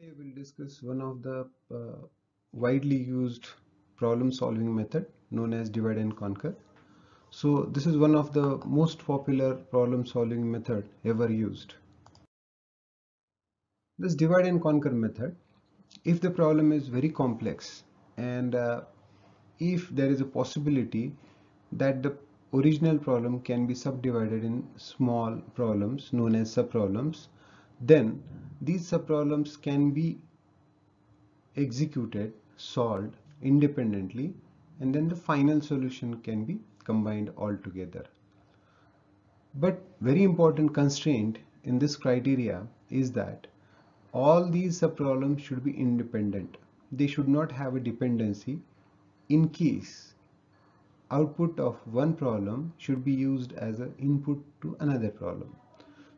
Today we'll discuss one of the uh, widely used problem solving method known as divide and conquer. So this is one of the most popular problem solving method ever used. This divide and conquer method, if the problem is very complex and uh, if there is a possibility that the original problem can be subdivided in small problems known as subproblems, then these subproblems can be executed, solved independently and then the final solution can be combined all together. But very important constraint in this criteria is that all these subproblems should be independent. They should not have a dependency in case output of one problem should be used as an input to another problem.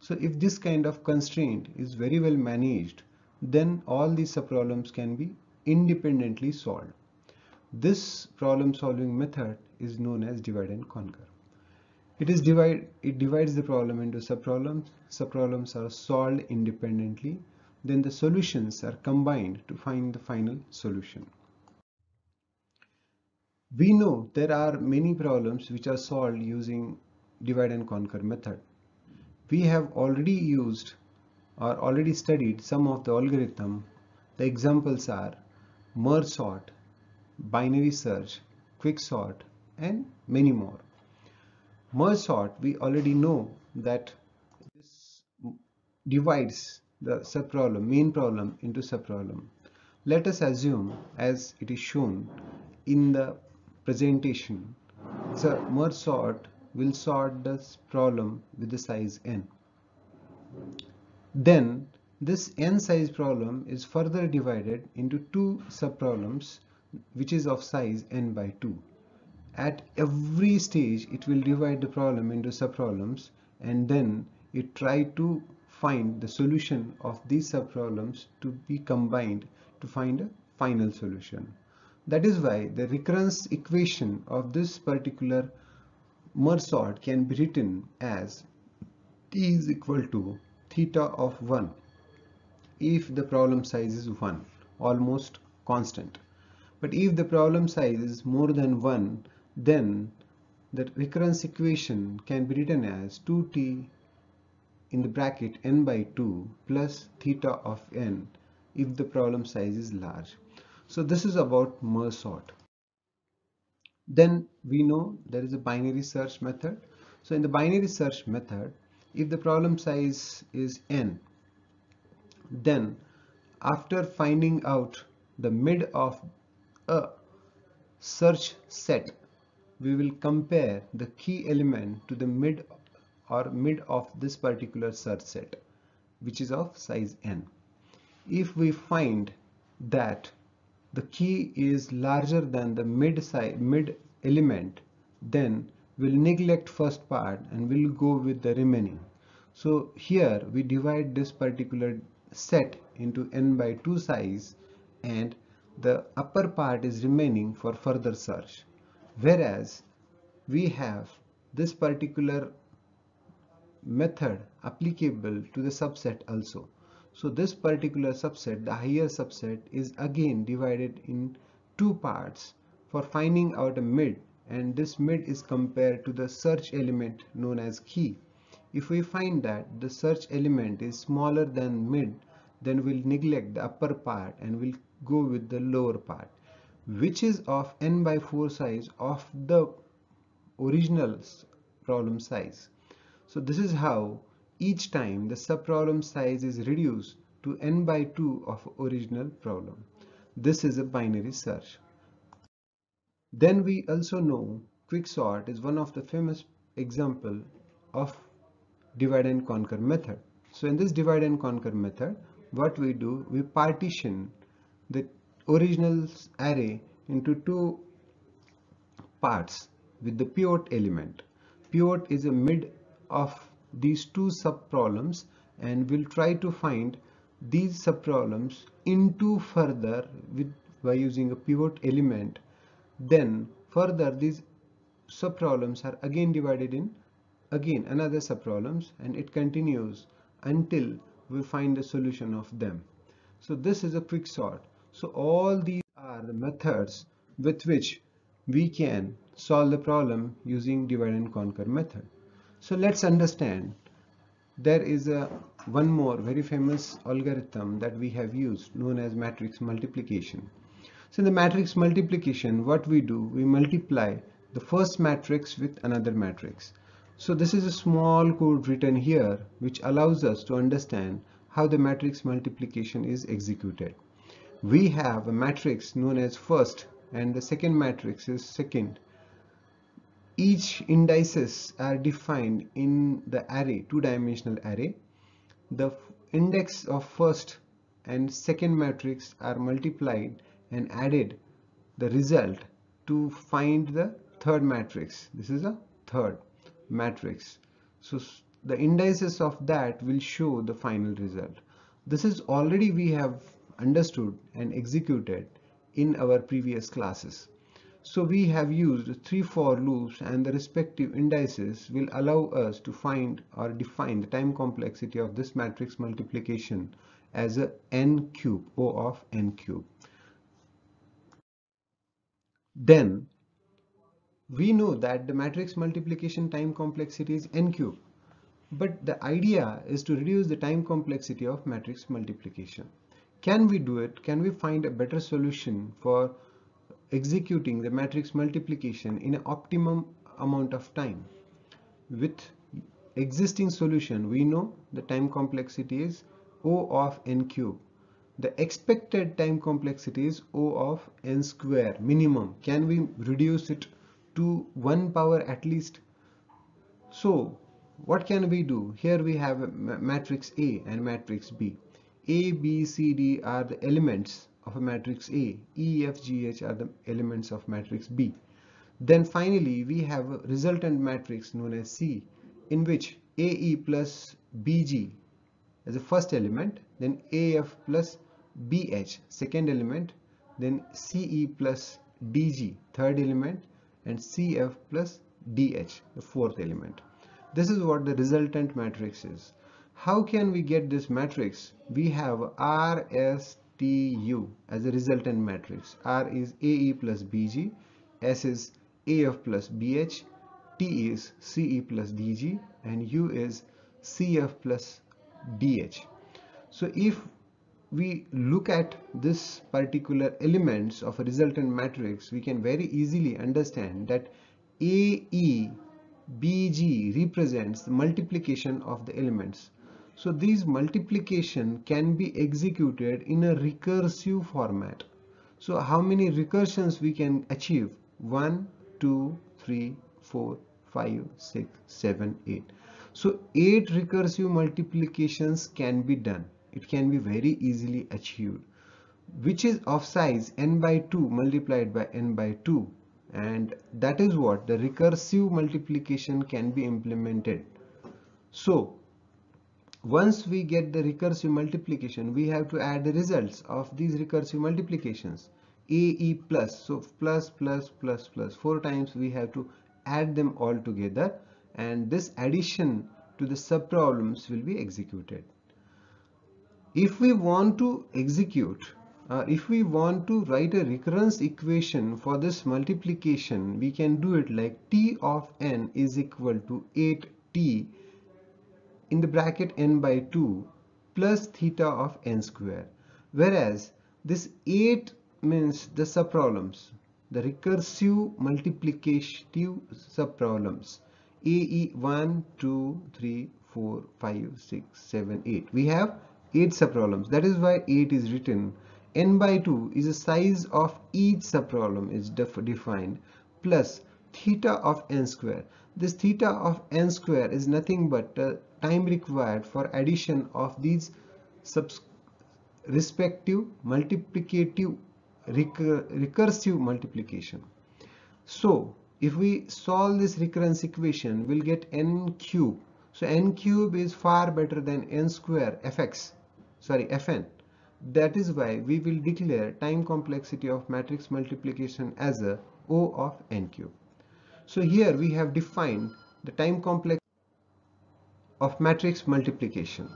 So if this kind of constraint is very well managed, then all these subproblems can be independently solved. This problem solving method is known as divide and conquer. It is divide it divides the problem into subproblems. Subproblems are solved independently. Then the solutions are combined to find the final solution. We know there are many problems which are solved using divide and conquer method we have already used or already studied some of the algorithm. The examples are merge sort, binary search, quicksort and many more. Merge sort we already know that this divides the subproblem, main problem into subproblem. Let us assume as it is shown in the presentation, the merge sort will sort this problem with the size n. Then this n size problem is further divided into two subproblems which is of size n by 2. At every stage it will divide the problem into subproblems and then it try to find the solution of these subproblems to be combined to find a final solution. That is why the recurrence equation of this particular merge sort can be written as t is equal to theta of 1 if the problem size is 1 almost constant. But if the problem size is more than 1 then the recurrence equation can be written as 2t in the bracket n by 2 plus theta of n if the problem size is large. So this is about merge sort then we know there is a binary search method. So in the binary search method, if the problem size is n, then after finding out the mid of a search set, we will compare the key element to the mid or mid of this particular search set, which is of size n. If we find that the key is larger than the mid side mid element then we'll neglect first part and we'll go with the remaining. So here we divide this particular set into n by 2 size and the upper part is remaining for further search. Whereas we have this particular method applicable to the subset also so this particular subset, the higher subset is again divided in two parts for finding out a mid and this mid is compared to the search element known as key. If we find that the search element is smaller than mid, then we'll neglect the upper part and we'll go with the lower part, which is of n by 4 size of the original problem size. So this is how each time the subproblem size is reduced to n by 2 of original problem. This is a binary search. Then we also know quicksort is one of the famous example of divide and conquer method. So in this divide and conquer method, what we do, we partition the original array into two parts with the pivot element. Pivot is a mid of these two subproblems and we'll try to find these subproblems into further with by using a pivot element then further these subproblems are again divided in again another subproblems and it continues until we find the solution of them So this is a quick sort. So all these are the methods with which we can solve the problem using divide and conquer method. So let's understand there is a one more very famous algorithm that we have used known as matrix multiplication. So in the matrix multiplication what we do we multiply the first matrix with another matrix. So this is a small code written here which allows us to understand how the matrix multiplication is executed. We have a matrix known as first and the second matrix is second. Each indices are defined in the array, two-dimensional array. The index of first and second matrix are multiplied and added the result to find the third matrix. This is a third matrix. So the indices of that will show the final result. This is already we have understood and executed in our previous classes. So we have used three for loops and the respective indices will allow us to find or define the time complexity of this matrix multiplication as a n cube, O of n cube. Then we know that the matrix multiplication time complexity is n cube. But the idea is to reduce the time complexity of matrix multiplication. Can we do it? Can we find a better solution for executing the matrix multiplication in an optimum amount of time? With existing solution, we know the time complexity is O of n cube. The expected time complexity is O of n square minimum. Can we reduce it to 1 power at least? So what can we do? Here we have a matrix A and matrix B. A, B, C, D are the elements of a matrix A. E, F, G, H are the elements of matrix B. Then finally we have a resultant matrix known as C in which AE plus BG as the first element, then AF plus BH second element, then CE plus DG third element and CF plus DH the fourth element. This is what the resultant matrix is. How can we get this matrix? We have RSTU as a resultant matrix. R is AE plus BG, S is AF plus BH, T is CE plus DG and U is CF plus DH. So if we look at this particular elements of a resultant matrix, we can very easily understand that AE BG represents the multiplication of the elements. So these multiplication can be executed in a recursive format. So how many recursions we can achieve? 1, 2, 3, 4, 5, 6, 7, 8. So 8 recursive multiplications can be done. It can be very easily achieved which is of size n by 2 multiplied by n by 2 and that is what the recursive multiplication can be implemented. So once we get the recursive multiplication we have to add the results of these recursive multiplications. Ae plus. So plus plus plus plus. Four times we have to add them all together. And this addition to the subproblems will be executed. If we want to execute uh, if we want to write a recurrence equation for this multiplication we can do it like t of n is equal to 8t in the bracket n by 2 plus theta of n square. Whereas this 8 means the subproblems the recursive multiplicative subproblems. AE 1 2 3 4 5 6 7 8 we have 8 subproblems. That is why 8 is written. N by 2 is the size of each subproblem is def defined plus theta of n square this theta of n square is nothing but uh, time required for addition of these respective multiplicative recur recursive multiplication. So if we solve this recurrence equation we'll get n cube. So n cube is far better than n square fx sorry fn. That is why we will declare time complexity of matrix multiplication as a O of n cube. So here we have defined the time complex of matrix multiplication.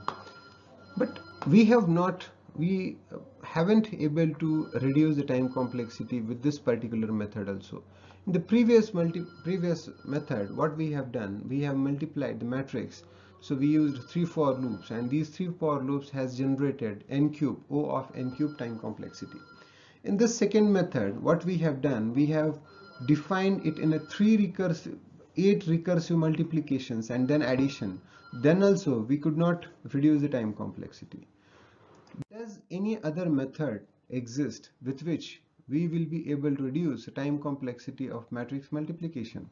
But we have not we haven't able to reduce the time complexity with this particular method also. In the previous multi previous method what we have done we have multiplied the matrix. So we used three for loops and these three for loops has generated n cube o of n cube time complexity. In this second method what we have done we have defined it in a three recursive eight recursive multiplications and then addition then also we could not reduce the time complexity does any other method exist with which we will be able to reduce the time complexity of matrix multiplication.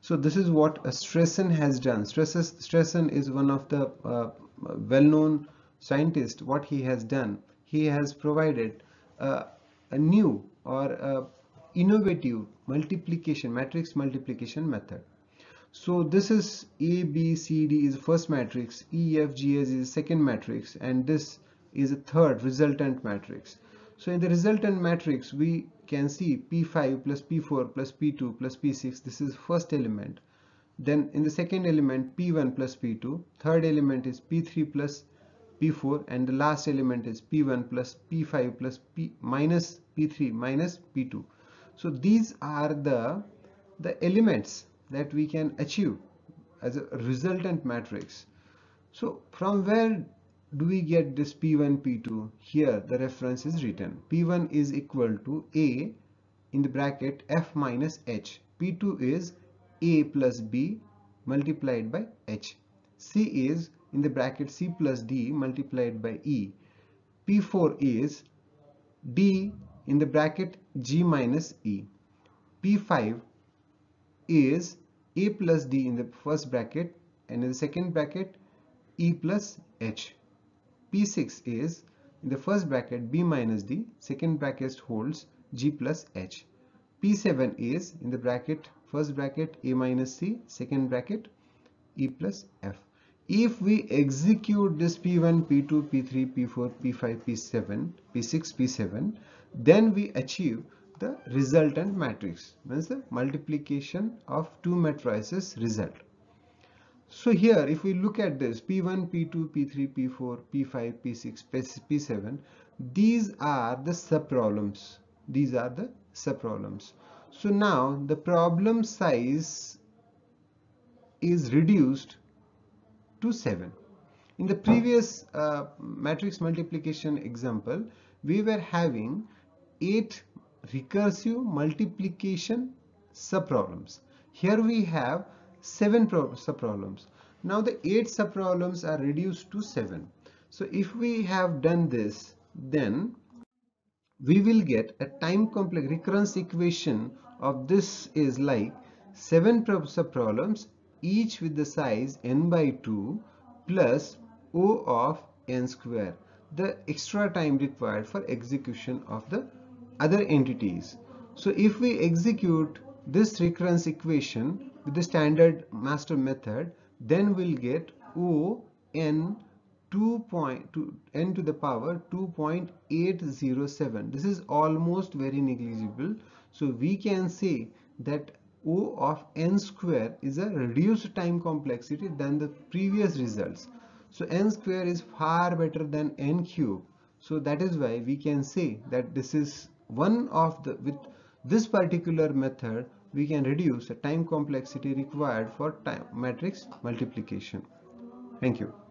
So this is what a Strassen has done. Stresses, Strassen is one of the uh, well-known scientists. What he has done, he has provided uh, a new or a innovative multiplication, matrix multiplication method. So this is A, B, C, D is first matrix, E, F, G, H is second matrix, and this is a third resultant matrix. So in the resultant matrix, we can see P5 plus P4 plus P2 plus P6. This is first element. Then in the second element, P1 plus P2. Third element is P3 plus P4 and the last element is P1 plus P5 plus P minus P3 minus P2. So these are the, the elements that we can achieve as a resultant matrix. So from where do we get this P1, P2? Here the reference is written. P1 is equal to A in the bracket F minus H. P2 is A plus B multiplied by H. C is in the bracket C plus D multiplied by E. P4 is D in the bracket G minus E. P5 is A plus D in the first bracket and in the second bracket E plus H. P6 is in the first bracket B minus D, second bracket holds G plus H. P7 is in the bracket first bracket A minus C, second bracket E plus F. If we execute this P1, P2, P3, P4, P5, P7, P6, P7, then we achieve the resultant matrix, means the multiplication of two matrices result. So here if we look at this P1, P2, P3, P4, P5, P6, P7 these are the subproblems. These are the subproblems. So now the problem size is reduced to 7. In the previous uh, matrix multiplication example we were having 8 recursive multiplication subproblems. Here we have seven subproblems. Now the eight subproblems are reduced to seven. So if we have done this, then we will get a time complex recurrence equation of this is like seven subproblems each with the size n by 2 plus O of n square. The extra time required for execution of the other entities. So if we execute this recurrence equation with the standard master method then we'll get O n 2 point to n to the power 2.807 this is almost very negligible. So we can say that O of n square is a reduced time complexity than the previous results so n square is far better than n cube so that is why we can say that this is one of the with this particular method we can reduce the time complexity required for time matrix multiplication. Thank you.